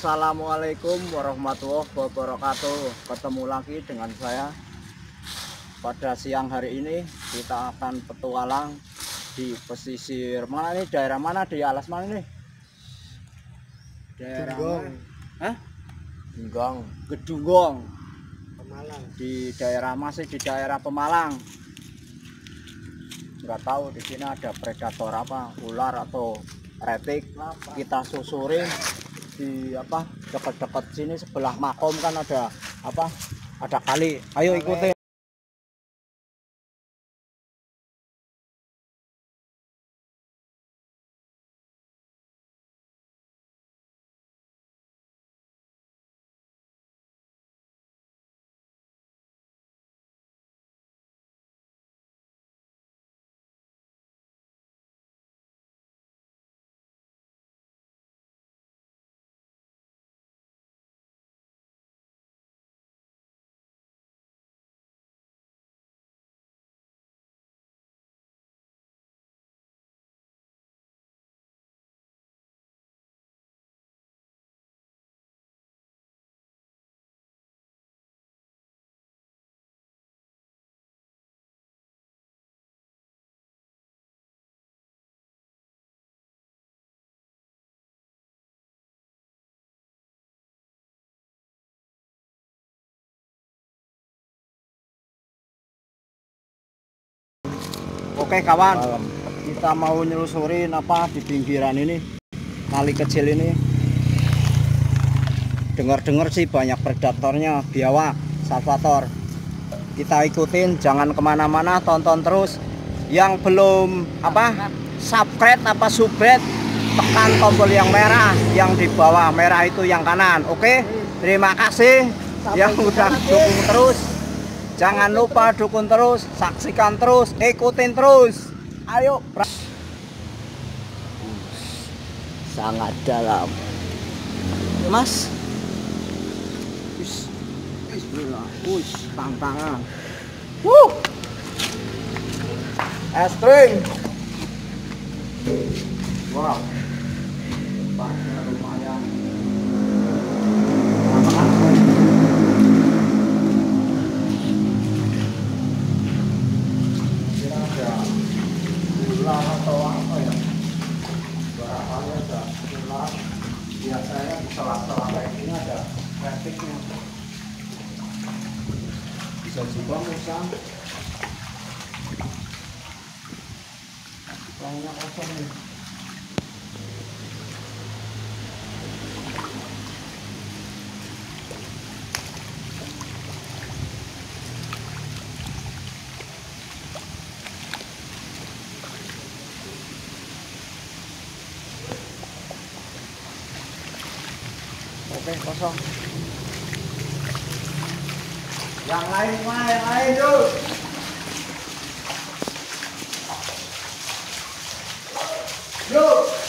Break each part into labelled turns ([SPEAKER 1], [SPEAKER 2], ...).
[SPEAKER 1] Assalamualaikum warahmatullahi wabarakatuh. Ketemu lagi dengan saya. Pada siang hari ini Kita akan petualang Di pesisir Mana ini daerah mana? Di alas mana nih? Daerah
[SPEAKER 2] Gedunggong.
[SPEAKER 1] mana? Hah? Gedunggong.
[SPEAKER 2] Pemalang.
[SPEAKER 1] Di daerah masih di daerah Pemalang. Nggak tahu di sini ada predator apa? Ular atau retik? Kita susurin di apa dekat-dekat sini sebelah makom kan ada apa ada kali. Ayo ikutin oke kawan. Kita mau nyelusurin apa di pinggiran ini? Kali kecil ini. Dengar-dengar sih banyak predatornya biawak salvator. Kita ikutin jangan ke mana-mana tonton terus. Yang belum apa subscribe apa subscribe tekan tombol yang merah yang di bawah merah itu yang kanan. Oke? Terima kasih. Yang udah dukung terus jangan lupa dukung terus saksikan terus ikutin terus. Ayo. Sangat dalam. Mas. Wis, wis, tantangan. Wuh, es krim. Wow, ada retiknya. Bisa juga musang. Banyak kosong nih. Oke, kosong. Yang lain mana? Yang lain tuh. Yuk.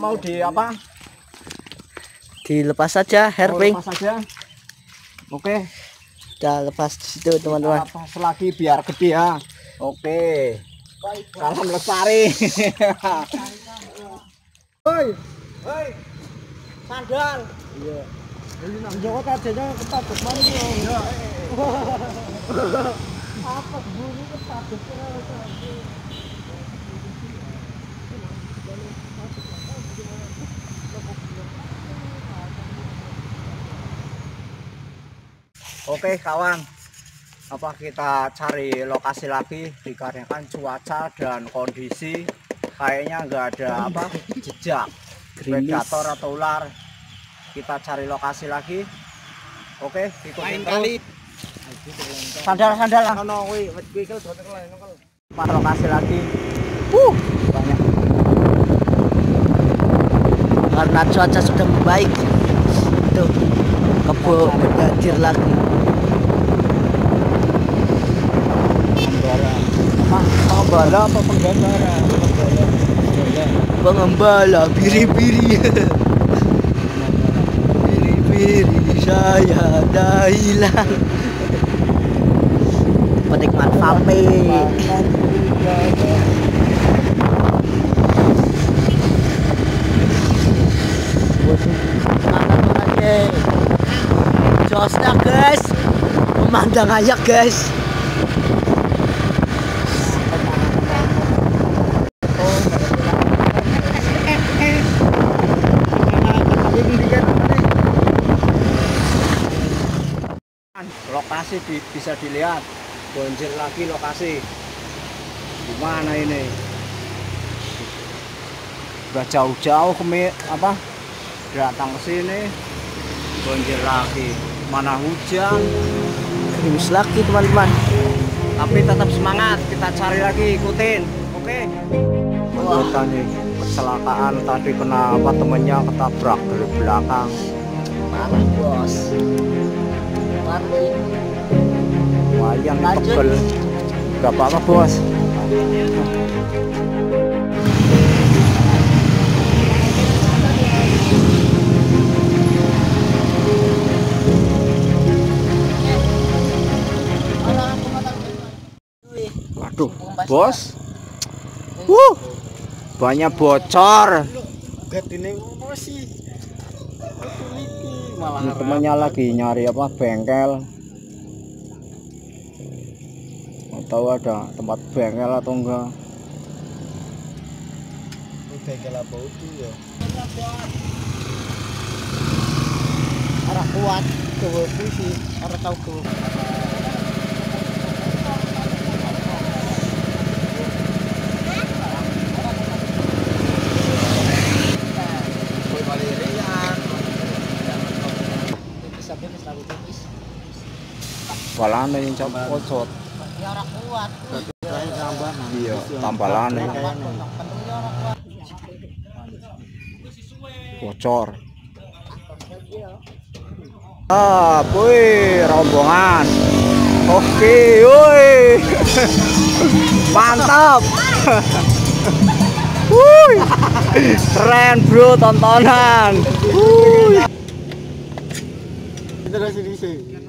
[SPEAKER 1] Mau di apa?
[SPEAKER 3] Dilepas saja herping.
[SPEAKER 1] lepas saja. Oke,
[SPEAKER 3] Kita lepas di situ teman-teman.
[SPEAKER 1] lepas lagi biar gede ya. Oke. Salam lestari. Hoi. Hoi. Sandal. Iya. Jawa tajanya ketabut mana Iya. Apa bunyi ketabut Oke kawan, apa kita cari lokasi lagi dikarenakan cuaca dan kondisi kayaknya nggak ada apa jejak predator atau ular. Kita cari lokasi lagi. Oke, ikutin terus.
[SPEAKER 2] kali.
[SPEAKER 1] Sandal sandal lah. Empat lokasi lagi. Uh, banyak.
[SPEAKER 3] Karena cuaca sudah membaik. Tuh, kebo bergadir lagi.
[SPEAKER 1] Pembara. Apa? Penggambara?
[SPEAKER 3] Pengembala biri-biri. Biri-biri saya dah hilang. Penikmat vape. Josnya guys Memandang aja guys
[SPEAKER 1] Lokasi di- bisa dilihat. Banjir lagi lokasi. Di mana ini? Udah jauh-jauh ke apa? Datang ke sini. Banjir lagi. Mana hujan?
[SPEAKER 3] Gerimis lagi teman-teman
[SPEAKER 1] Tapi tetap semangat. Kita cari lagi, ikutin. Oke. Menurut nih kecelakaan tadi kena apa temennya ketabrak dari belakang.
[SPEAKER 3] Parah bos Lanjut.
[SPEAKER 1] tebel. Gak apa-apa bos. Aduh, bos. Wuh, banyak bocor.
[SPEAKER 2] Sih.
[SPEAKER 1] Ini temennya lagi nyari apa bengkel. Mau tahu ada tempat bengkel atau enggak?
[SPEAKER 2] bengkel apa itu ya.
[SPEAKER 3] Arah kuat Kewe puisi Arah tahu kewe
[SPEAKER 1] Balane yang cap pocot.
[SPEAKER 3] Ya arah kuat
[SPEAKER 1] Iya, tambalane. Bocor. Ah, woi, rombongan. Oke, woi. Mantap. Wuih. Keren, Bro, tontonan. Wuih.
[SPEAKER 2] Kita dari sini.